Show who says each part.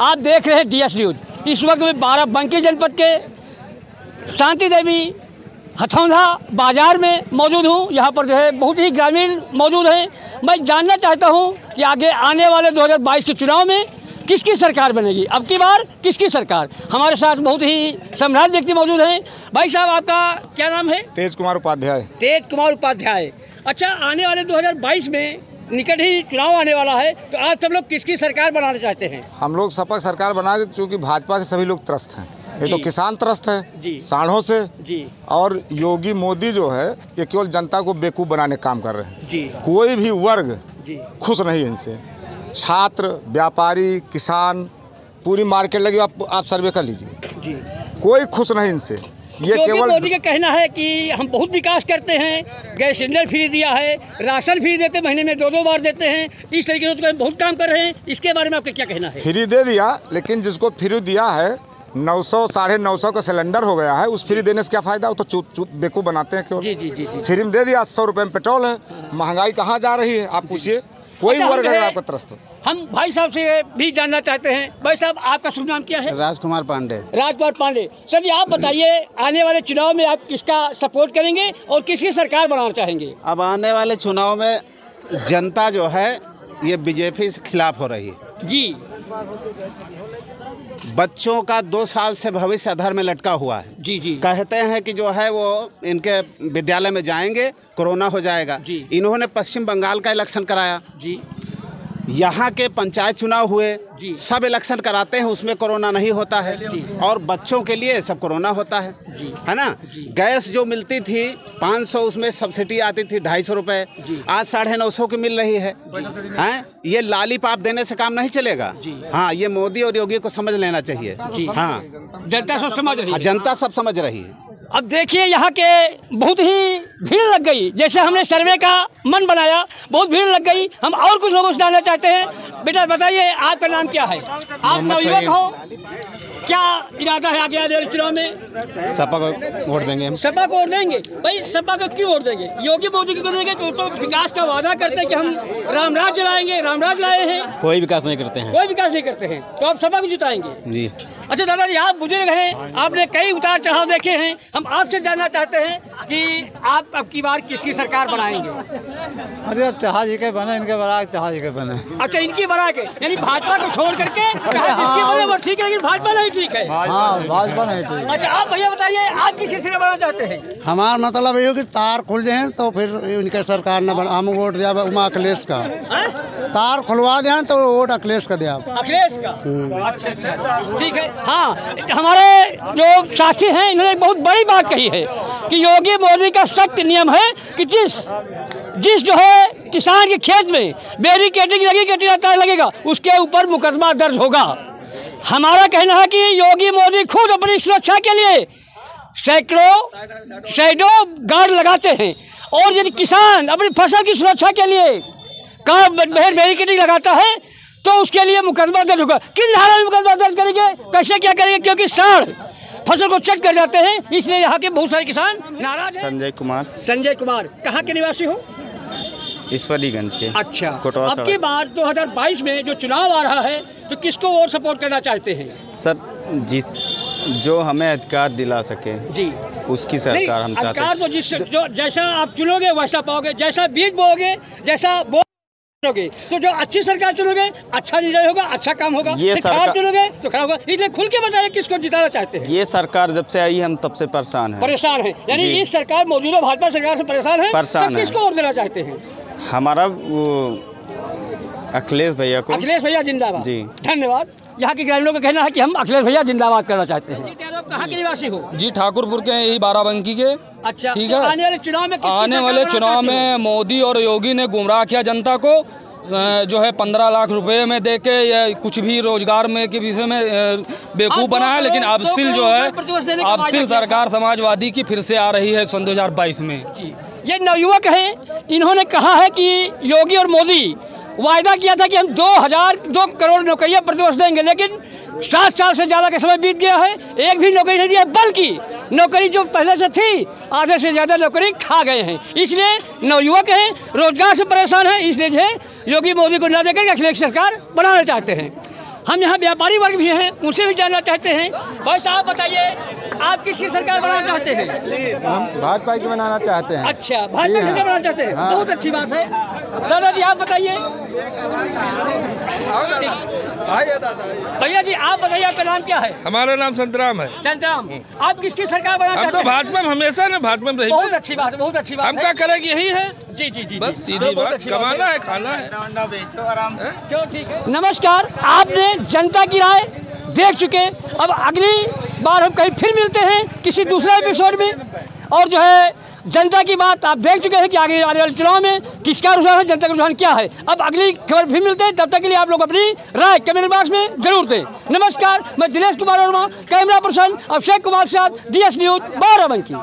Speaker 1: आप देख रहे हैं डीएस न्यूज़। इस वक्त मैं बाराबंकी जनपद के शांति देवी हथौंधा बाज़ार में मौजूद हूँ। यहाँ पर जो है बहुत ही ग्रामीण मौजूद हैं। मैं जानना चाहता हूँ कि आगे आने वाले 2022 के चुनाव में किसकी सरकार बनेगी? अब की बार किसकी सरकार? हमारे साथ बहुत ही सम्राट व्यक्ति मौजूद हैं। भाई साहब आपका क्या नाम है?
Speaker 2: तेज कुमार उपाध्याय।
Speaker 1: तेज कुमार उपाध्याय। अच्छा आने वाले 2022 में निकट ही चुनाव आने वाला है तो आप सब लोग किसकी सरकार बनाना चाहते हैं?
Speaker 2: हम लोग सपा सरकार बना चूँकि भाजपा से सभी लोग त्रस्त हैं। ये तो किसान त्रस्त है साढ़ों से।
Speaker 1: जी।
Speaker 2: और योगी मोदी जो है ये केवल जनता को बेवकूफ़ बनाने काम कर रहे हैं।
Speaker 1: जी।
Speaker 2: कोई भी वर्ग
Speaker 1: जी।
Speaker 2: खुश नहीं है इनसे। छात्र व्यापारी किसान पूरी मार्केट लगी आप आप सर्वे कर लीजिए।
Speaker 1: जी।
Speaker 2: कोई खुश नहीं इनसे। ये केवल
Speaker 1: मोदी का कहना है कि हम बहुत विकास करते हैं गैस सिलेंडर फ्री दिया है राशन फ्री देते महीने में दो दो बार देते हैं इस तरीके से हम बहुत काम कर रहे हैं इसके बारे में आपका क्या कहना है?
Speaker 2: फ्री दे दिया लेकिन जिसको फ्री दिया है नौ सौ साढ़े नौ सौ का सिलेंडर हो गया है उस फ्री देने से क्या फ़ायदा? वो तो चुप चुप बेवकूफ़ बनाते हैं केवल।
Speaker 1: जी जी जी जी।
Speaker 2: फ्री में दे दिया सौ रुपये में पेट्रोल है महँगाई कहाँ जा रही है? आप पूछिए। कोई
Speaker 1: अच्छा,
Speaker 2: वर्ग है- आपका त्रस्त?
Speaker 1: हम भाई साहब से भी जानना चाहते हैं। भाई साहब आपका शुभ नाम क्या है?
Speaker 3: राजकुमार पांडे।
Speaker 1: राजकुमार पांडे। सर जी आप बताइए आने वाले चुनाव में आप किसका सपोर्ट करेंगे और किसकी सरकार बनाना चाहेंगे?
Speaker 3: अब आने वाले चुनाव में जनता जो है ये बीजेपी से खिलाफ हो रही है।
Speaker 1: जी।
Speaker 3: बच्चों का दो साल से भविष्य आधार में लटका हुआ है।
Speaker 1: जी जी।
Speaker 3: कहते हैं कि जो है वो इनके विद्यालय में जाएँगे कोरोना हो जाएगा।
Speaker 1: जी।
Speaker 3: इन्होंने पश्चिम बंगाल का इलेक्शन कराया।
Speaker 1: जी।
Speaker 3: यहाँ के पंचायत चुनाव हुए
Speaker 1: जी।
Speaker 3: सब इलेक्शन कराते हैं उसमें कोरोना नहीं होता है। और बच्चों के लिए सब कोरोना होता है। है ना? गैस जो मिलती थी 500 उसमें सब्सिडी आती थी ढाई सौ रुपये आज साढ़े नौ सौ की मिल रही है। हैं। ये लाली पाप देने से काम नहीं चलेगा। हाँ ये मोदी और योगी को समझ लेना चाहिए। हाँ।
Speaker 1: जनता सब समझ रही
Speaker 3: हाँ,
Speaker 1: है
Speaker 3: जनता सब समझ रही है।
Speaker 1: अब देखिए, यहाँ के बहुत ही भीड़ लग गई। जैसे हमने सर्वे का मन बनाया, बहुत भीड़ लग गई। हम और कुछ लोगों से जानना चाहते हैं। बेटा बताइए आपका नाम क्या है? आप नवयुवक हो? क्या इरादा है आगे आने चुनाव में?
Speaker 4: सपा को वोट देंगे हम।
Speaker 1: सपा को वोट देंगे? भाई सपा को क्यों वोट देंगे? योगी मोदी को देंगे तो, तो विकास का वादा करते हैं कि हम रामराज चलाएँगे रामराज लाए हैं।
Speaker 4: कोई विकास नहीं करते हैं।
Speaker 1: कोई विकास नहीं करते हैं। तो आप सपा को जिताएँगे?
Speaker 4: जी।
Speaker 1: अच्छा दादाजी आप बुज़ुर्ग हैं आपने कई उतार चढ़ाव देखे हैं। हम आपसे जानना चाहते हैं कि आप अब की बार किसकी सरकार बनाएँगे?
Speaker 5: अरे अब चाहा जी के बने इनके बड़ा चाहा जी के बने।
Speaker 1: अच्छा इनकी बना के यानी भाजपा को छोड़ करके जिसकी बने वो ठीक है लेकिन भाजपा नहीं ठीक है।
Speaker 5: हाँ भाजपा नहीं ठीक
Speaker 1: अच्छा आप भैया बताइए आप किस से बनाना चाहते हैं?
Speaker 5: हमारा मतलब ये हो कि तार खुल जाए तो फिर इनके सरकार ने बना हम वोट दिया उमा अखिलेश का।
Speaker 1: हाँ?
Speaker 5: तार खुलवा दें तो वोट अखिलेश का दिया।
Speaker 1: अखिलेश का? अच्छा अच्छा। ठीक है हाँ हमारे जो साथी हैं इन्होंने एक बहुत बड़ी बात कही है कि योगी मोदी का सख्त नियम है कि जिस जिस जो है किसान के खेत में बैरिकेडिंग लगी कटिंग लगेगा उसके ऊपर मुकदमा दर्ज होगा। हमारा कहना है कि योगी मोदी खुद अपनी सुरक्षा के लिए सैकड़ों शैडो गार्ड लगाते हैं और यदि किसान अपनी फ़सल की सुरक्षा के लिए कार बैरिकेडिंग लगाता है तो उसके लिए मुकदमा दर्ज होगा। किन धारा में मुकदमा दर्ज करेंगे? कैसे क्या करेंगे? क्योंकि साढ़ फ़सल को चट कर जाते हैं इसलिए यहाँ के बहुत सारे किसान नाराज़
Speaker 6: संजय कुमार।
Speaker 1: संजय कुमार कहाँ के निवासी हो?
Speaker 6: ईश्वरीगंज के
Speaker 1: अच्छा।
Speaker 6: कोटवा
Speaker 1: अब की
Speaker 6: सड़क।
Speaker 1: बार 2022 में जो चुनाव आ रहा है तो किसको और सपोर्ट करना चाहते हैं?
Speaker 6: सर जिस जो हमें अधिकार दिला सके
Speaker 1: जी।
Speaker 6: उसकी सरकार हम चाहते
Speaker 1: अधिकार तो जिस जो जैसा आप चुनोगे वैसा पाओगे जैसा बीज बोओगे जैसा बो चुनोगे तो जो अच्छी सरकार चुनोगे अच्छा निर्णय होगा अच्छा काम होगा
Speaker 6: ये सरकार-
Speaker 1: चुनोगे तो खराब होगा। इसलिए खुल के बताइए किसको जिताना चाहते हैं?
Speaker 6: ये सरकार जब से आई हम तब से परेशान है।
Speaker 1: परेशान है। यानी इस सरकार मौजूदा भाजपा सरकार से परेशान है
Speaker 6: परेशान
Speaker 1: तो किसको और देना चाहते हैं?
Speaker 6: हमारा वो अखिलेश भैया को
Speaker 1: अखिलेश भैया जिंदाबाद।
Speaker 6: जी।
Speaker 1: धन्यवाद। यहाँ के ग्रामीणों का कहना है कि हम अखिलेश भैया जिंदाबाद करना चाहते हैं। कहाँ के निवासी हो?
Speaker 7: जी ठाकुरपुर के यही बाराबंकी के।
Speaker 1: अच्छा
Speaker 7: ठीक
Speaker 1: तो
Speaker 7: है?
Speaker 1: आने वाले चुनाव में
Speaker 7: आने वाले चुनाव में मोदी और योगी ने गुमराह किया जनता को जो है पंद्रह लाख रुपए में दे के या कुछ भी रोज़गार में के विषय में
Speaker 1: अब
Speaker 7: बेवकूफ़ बनाया लेकिन
Speaker 1: दो
Speaker 7: अबसिल जो है
Speaker 1: वादा
Speaker 7: अबसिल सरकार समाजवादी की फिर से आ रही है सन 2022 में।
Speaker 1: ये नवयुवक हैं। इन्होंने कहा है कि योगी और मोदी, वायदा किया था कि हम दो हज़ार, दो करोड़ नौकरियाँ प्रतिवर्ष देंगे, लेकिन सात साल से ज़्यादा का समय बीत गया है। एक भी नौकरी नहीं दिया बल्कि नौकरी जो पहले से थी, आधे से ज़्यादा नौकरी खा गए हैं। इसलिए नवयुवक हैं, रोज़गार से परेशान हैं, इसलिए जो है योगी मोदी को न देकर अखिलेश सरकार बनाना चाहते हैं। हम यहाँ व्यापारी वर्ग भी हैं उनसे भी जानना चाहते हैं। भाई साहब बताइए आप किसकी सरकार बनाना चाहते हैं?
Speaker 2: हम भाजपा की बनाना चाहते हैं।
Speaker 1: अच्छा भाजपा की सरकार बनाना चाहते हैं। बहुत अच्छी बात है। दादाजी आप बताइए। भैया जी आप बताइए आपका नाम क्या है?
Speaker 8: हमारा नाम संतराम है।
Speaker 1: संतराम आप किसकी सरकार बनाना
Speaker 8: तो
Speaker 1: चाहते हैं?
Speaker 8: भाजपा हमेशा ना भाजपा में
Speaker 1: बहुत अच्छी बात है बहुत अच्छी बात
Speaker 8: हम क्या करेंगे यही है?
Speaker 1: जी जी जी
Speaker 8: बस सीधी
Speaker 1: बात
Speaker 8: कमाना है। खाना है।
Speaker 1: चलो ठीक है। नमस्कार आपने जनता की राय देख चुके अब अगली बार हम कहीं फिर मिलते हैं किसी दूसरे एपिसोड में। और जो है जनता की बात आप देख चुके हैं कि आगे आने वाले चुनाव में किसका रुझान है जनता का रुझान क्या है। अब अगली खबर फिर मिलते हैं। तब तक के लिए आप लोग अपनी राय कमेंट बॉक्स में ज़रूर दें। नमस्कार मैं दिनेश कुमार वर्मा कैमरा पर्सन अभिषेक कुमार के साथ डी एस न्यूज़ बाराबंकी